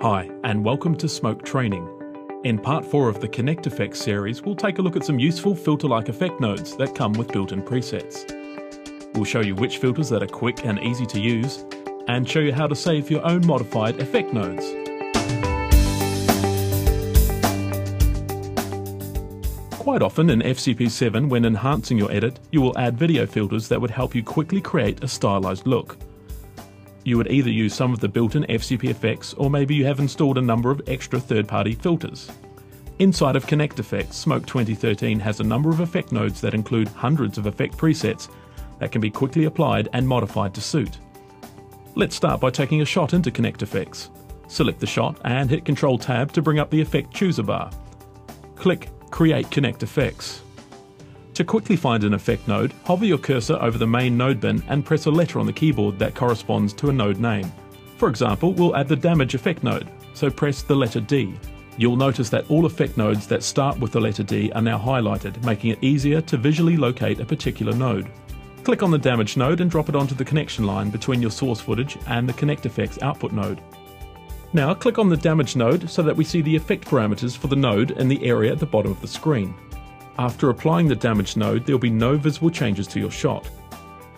Hi, and welcome to Smoke Training. In part 4 of the ConnectFX series, we'll take a look at some useful filter-like effect nodes that come with built-in presets. We'll show you which filters that are quick and easy to use, and show you how to save your own modified effect nodes. Quite often in FCP7, when enhancing your edit, you will add video filters that would help you quickly create a stylized look you would either use some of the built-in FCP effects or maybe you have installed a number of extra third-party filters. Inside of ConnectFX, Smoke 2013 has a number of effect nodes that include hundreds of effect presets that can be quickly applied and modified to suit. Let's start by taking a shot into ConnectFX. Select the shot and hit Ctrl Tab to bring up the Effect Chooser bar. Click Create ConnectFX. To quickly find an effect node, hover your cursor over the main node bin and press a letter on the keyboard that corresponds to a node name. For example, we'll add the damage effect node, so press the letter D. You'll notice that all effect nodes that start with the letter D are now highlighted, making it easier to visually locate a particular node. Click on the damage node and drop it onto the connection line between your source footage and the ConnectFX output node. Now click on the damage node so that we see the effect parameters for the node and the area at the bottom of the screen. After applying the damage node, there will be no visible changes to your shot.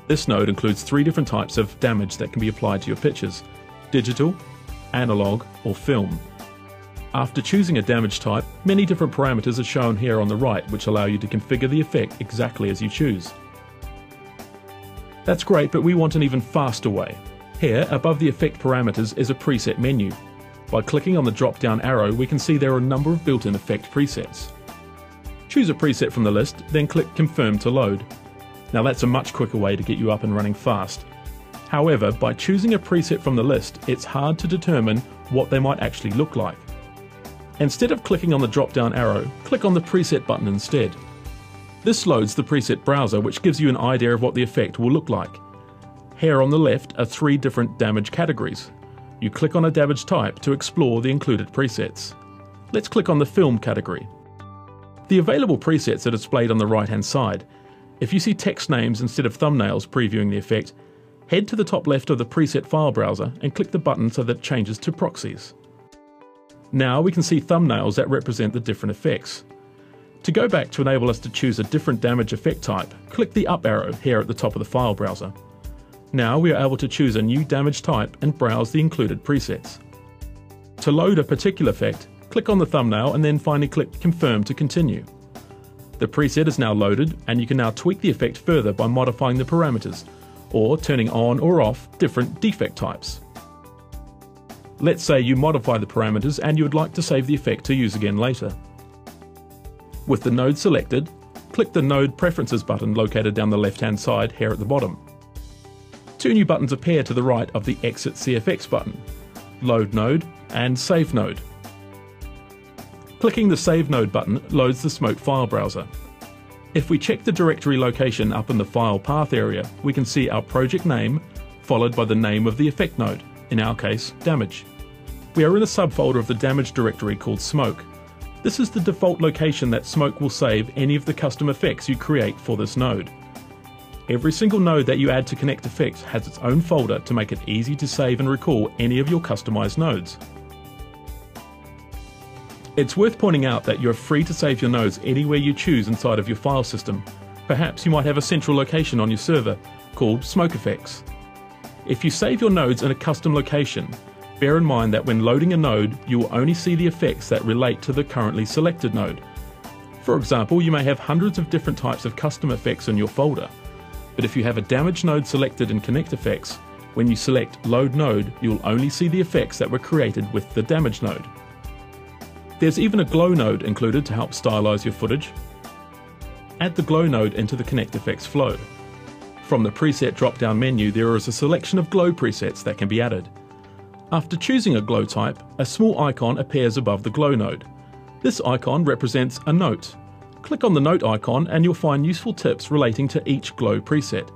This node includes three different types of damage that can be applied to your pictures digital, analog, or film. After choosing a damage type, many different parameters are shown here on the right which allow you to configure the effect exactly as you choose. That's great, but we want an even faster way. Here, above the effect parameters is a preset menu. By clicking on the drop down arrow, we can see there are a number of built in effect presets. Choose a preset from the list, then click Confirm to load. Now that's a much quicker way to get you up and running fast. However, by choosing a preset from the list, it's hard to determine what they might actually look like. Instead of clicking on the drop down arrow, click on the preset button instead. This loads the preset browser which gives you an idea of what the effect will look like. Here on the left are three different damage categories. You click on a damage type to explore the included presets. Let's click on the film category. The available presets are displayed on the right hand side. If you see text names instead of thumbnails previewing the effect, head to the top left of the preset file browser and click the button so that it changes to proxies. Now we can see thumbnails that represent the different effects. To go back to enable us to choose a different damage effect type, click the up arrow here at the top of the file browser. Now we are able to choose a new damage type and browse the included presets. To load a particular effect, Click on the thumbnail and then finally click Confirm to continue. The preset is now loaded and you can now tweak the effect further by modifying the parameters or turning on or off different defect types. Let's say you modify the parameters and you would like to save the effect to use again later. With the node selected, click the Node Preferences button located down the left hand side here at the bottom. Two new buttons appear to the right of the Exit CFX button, Load Node and Save Node. Clicking the Save Node button loads the Smoke file browser. If we check the directory location up in the file path area, we can see our project name, followed by the name of the effect node, in our case, damage. We are in a subfolder of the damage directory called Smoke. This is the default location that Smoke will save any of the custom effects you create for this node. Every single node that you add to ConnectFX has its own folder to make it easy to save and recall any of your customized nodes. It's worth pointing out that you're free to save your nodes anywhere you choose inside of your file system. Perhaps you might have a central location on your server called Smoke Effects. If you save your nodes in a custom location, bear in mind that when loading a node, you will only see the effects that relate to the currently selected node. For example, you may have hundreds of different types of custom effects in your folder, but if you have a damaged node selected in ConnectFX, when you select Load Node, you'll only see the effects that were created with the damaged node. There's even a glow node included to help stylize your footage. Add the glow node into the ConnectFX flow. From the preset drop-down menu there is a selection of glow presets that can be added. After choosing a glow type, a small icon appears above the glow node. This icon represents a note. Click on the note icon and you'll find useful tips relating to each glow preset,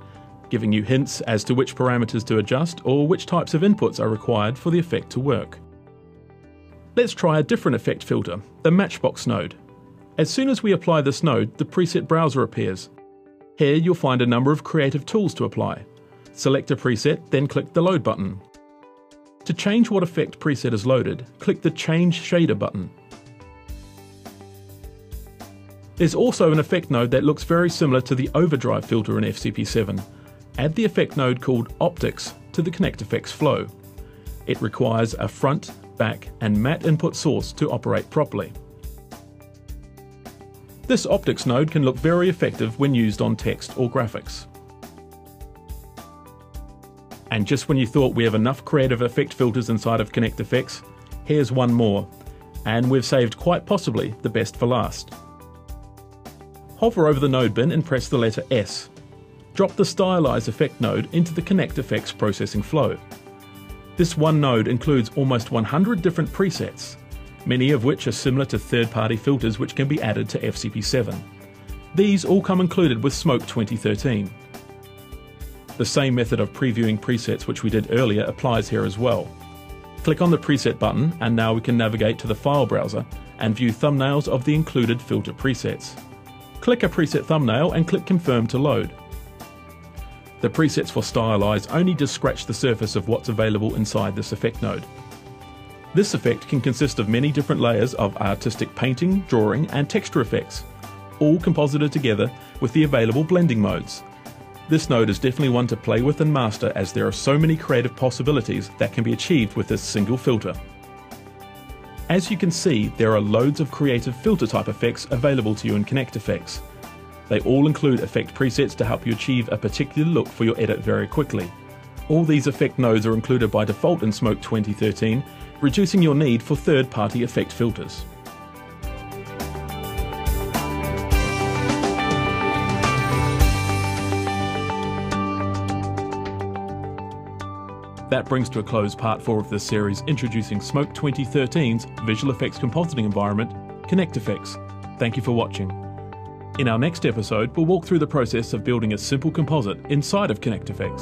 giving you hints as to which parameters to adjust or which types of inputs are required for the effect to work. Let's try a different effect filter, the Matchbox node. As soon as we apply this node, the preset browser appears. Here you'll find a number of creative tools to apply. Select a preset, then click the Load button. To change what effect preset is loaded, click the Change Shader button. There's also an effect node that looks very similar to the overdrive filter in FCP7. Add the effect node called Optics to the ConnectFX flow. It requires a front, back and matte input source to operate properly. This optics node can look very effective when used on text or graphics. And just when you thought we have enough creative effect filters inside of ConnectFX, here's one more, and we've saved quite possibly the best for last. Hover over the node bin and press the letter S. Drop the Stylize Effect node into the ConnectFX processing flow. This one node includes almost 100 different presets, many of which are similar to third-party filters which can be added to FCP7. These all come included with Smoke 2013. The same method of previewing presets which we did earlier applies here as well. Click on the preset button and now we can navigate to the file browser and view thumbnails of the included filter presets. Click a preset thumbnail and click confirm to load. The presets for Stylize only just scratch the surface of what's available inside this effect node. This effect can consist of many different layers of artistic painting, drawing and texture effects, all composited together with the available blending modes. This node is definitely one to play with and master as there are so many creative possibilities that can be achieved with this single filter. As you can see, there are loads of creative filter type effects available to you in ConnectFX, they all include effect presets to help you achieve a particular look for your edit very quickly. All these effect nodes are included by default in Smoke 2013, reducing your need for third-party effect filters. That brings to a close part 4 of this series introducing Smoke 2013's visual effects compositing environment, ConnectFX. Thank you for watching. In our next episode, we'll walk through the process of building a simple composite inside of ConnectFX.